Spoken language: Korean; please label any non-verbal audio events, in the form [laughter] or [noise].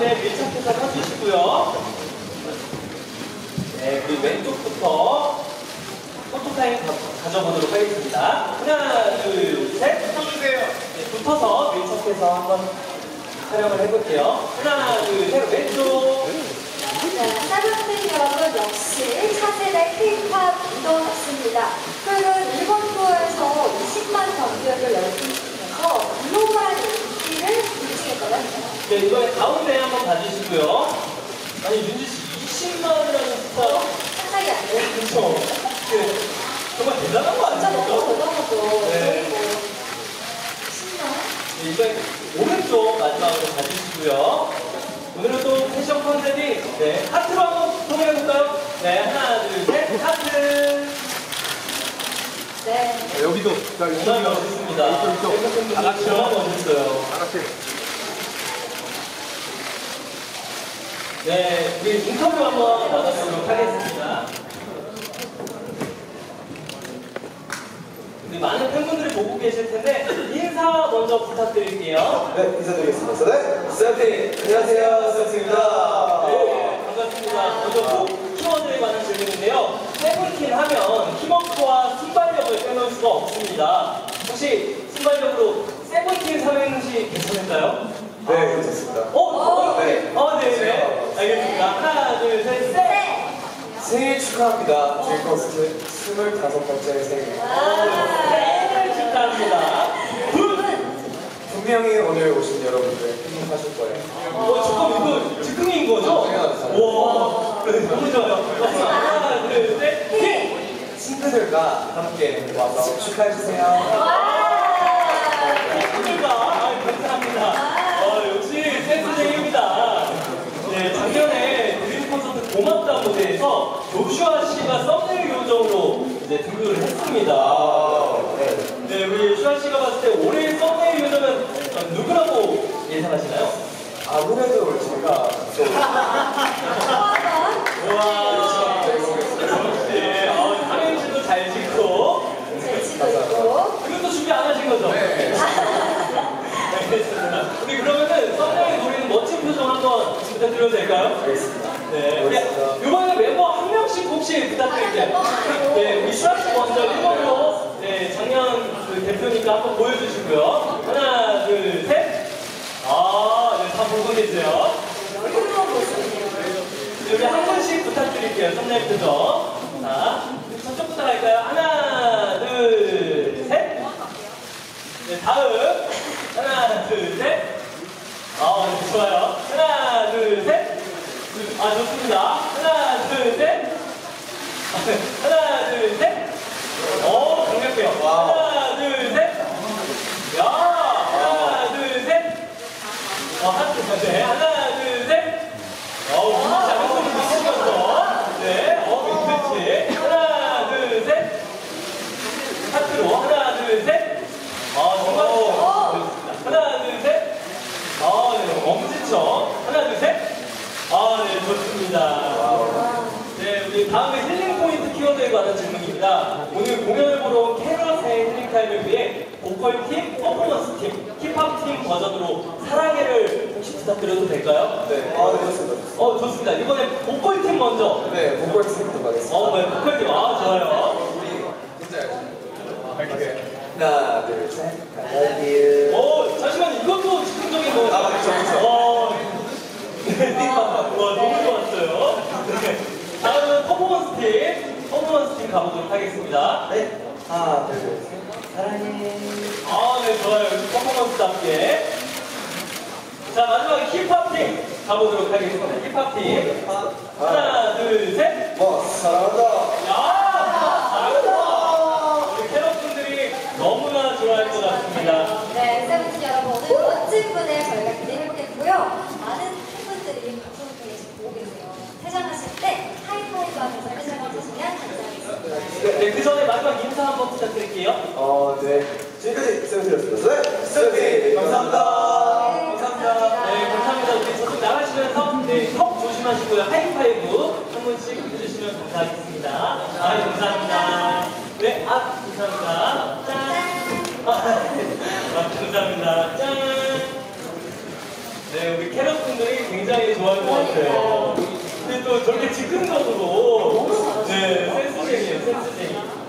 가운데 밀착해서 서주시고요. 네, 그리고 왼쪽부터 포토 타임 가- 가져보도록 하겠습니다. 하나, 둘, 셋. 써주세요. 네, 붙어서 밀착해서 한번 촬영을 해볼게요. 하나, 둘, 셋. 왼쪽. 자, 세븐틴 여러분 역시 차세대 K-팝 이동 같습니다. 그는 일본 투어에서 20만 관객을 열광시키면서 글로벌한 인기를 누리시겠다고 합니다. 네, 이번에 가운데 한번 봐주시고요. 아니, 윤지 씨 20만이라는 숫자. 상상이 안 돼요. 그쵸? 네, 정말 대단한 거 진짜 너무? 대단하죠. 네. 저희 뭐 10만? 네, 이번에 오른쪽 마지막으로 봐주시고요. 오늘은 또 패션 컨셉이 네, 하트로 한번 통일해볼까요? 네, 하나, 둘, 셋, 하트. 네. 자, 여기도. 자, 정말 멋있습니다. 이쪽, 이쪽. 다 같이요. 정말 멋있어요. 다 같이. 네, 우리 인터뷰 한번 나눠보도록 하겠습니다. 우리 많은 팬분들이 보고 계실 텐데 인사 먼저 부탁드릴게요. 네, 인사드리겠습니다. 네, 세븐틴. 안녕하세요, 세븐틴입니다. 네, 반갑습니다. 먼저 꼭 키워드에 관한 질문인데요. 세븐틴 하면 팀워크와 순발력을 빼놓을 수가 없습니다. 혹시 순발력으로 세븐틴 삼행시 괜찮을까요? 네, 괜찮습니다. 어? 어? 네. 어, 네, 네. 알겠습니다. 하나, 둘, 셋, 셋. 네. 생일 축하합니다. 제이커스트 25번째 생일. 생일 축하합니다. 둘. 분명히 오늘 오신 여러분들 행복하실 거예요. 어, 잠깐 이거 즉흥인 거죠? 와, 네, 너무 좋아요. 하나, 둘, 셋, 셋. 친구들과 함께 와서 축하해주세요. 감사합니다. 아, 감사합니다. 어, 역시 센스쟁입니다. 네, 작년에 드림 콘서트 무대에서 조슈아 씨가 썸네일 요정으로 이제 등극을 했습니다. 아, 네. 네, 우리 슈아 씨가 봤을 때 올해 썸네일 요정은 누구라고 예상하시나요? 아무래도 제가 또 우와, 네, 어, 삼행시도 잘 짓고, 제 지도 있고. 이것도 준비 안 하신 거죠? 네. 알겠습니다. 우리 그러면은 썸네일 노리는 멋진 표정 한번 부탁드려도 될까요? 알겠습니다. 네, 우리 이번에 멤버 한 명씩 혹시 부탁드릴게요. 네, 우리 슈아 씨 먼저 1번으로 네, 작년 그 대표니까 한번 보여주시고요. 하나, 둘, 셋. 아, 네, 다 보고 계세요. 우리 한 분씩 부탁드릴게요. 썸네일 표정. 자, 저쪽부터 갈까요? 하나, 둘, 셋. 네, 다음. 하나, 둘, 셋. 아, 네, 좋아요. 하나, 둘, 셋. 아, 좋습니다. 하나, 둘, 셋. [laughs] 하나, 둘, 셋. 오, 강력해요. Wow. 하나, 둘, 셋. 야, 하나, 둘, 셋. 어, 하트, 네. 하나, 둘, 셋. 어, 우리 작은 소리 미치면서. 네, 어, 그렇지. 하나, 둘, 셋. 하트로. 하나, 둘, 셋. 아, 정말. 좋습니다. 하나, 둘, 셋. 아, 네, 엄지척. 하나, 둘, 셋. 아, 네, 좋습니다. 네, 우리 다음에 힐링 관한 질문입니다. 오늘 공연을 보러 온 캐럿의 힐링 타임을 위해 보컬팀, 퍼포먼스 팀, 힙합 팀 버전으로 사랑해를 혹시 부탁드려도 될까요? 네, 아, 네, 좋습니다. 어, 좋습니다. 이번에 보컬팀 먼저. 네, 보컬 팀부터 가겠습니다. 어, 네, 보컬팀. 아, 좋아요. 하나, 둘, 셋. I love you. 어, 잠시만, 이것도 즉흥적인 거. 아, 그쵸, 그쵸. 어, 네, 와, 너무 좋았어요. 네. 다음은 퍼포먼스 팀, 퍼포먼스 팀 가보도록 하겠습니다. 네, 하나, 둘, 셋. 사랑해. 아, 네, 좋아요. 퍼포먼스답게. 자, 마지막에 힙합 팀 가보도록 하겠습니다. 힙합 팀. 하나, 둘, 셋. 뭐, 사랑한다. 야! 잘한다! 우리 캐럿분들이 너무나 좋아할 것 같습니다. 네, 세븐틴 여러분 오늘 멋진 분을 저희가 기대해보겠고요. 많은 팬분들이 방송을 통해서 보고 계세요. 퇴장하실 때 해주시면 감사하겠습니다. 네, 그 전에 마지막 인사 한번 부탁드릴게요. 어, 네. 지금까지. 네, 세븐틴. 감사합니다. 감사합니다. 네, 감사합니다. 우리 저쪽 나가시면서 네, 턱 조심하시고요. 하이파이브 한 분씩 해주시면 감사하겠습니다. 아, 감사합니다. 네, 아, 감사합니다. 짠. 아, 네. 아, 감사합니다. 짠. 네, 우리 캐럿 분들이 굉장히 굉장히 좋아할 것 같아요. 저렇게 즉흥적으로 네 센스쟁이에요 센스쟁이.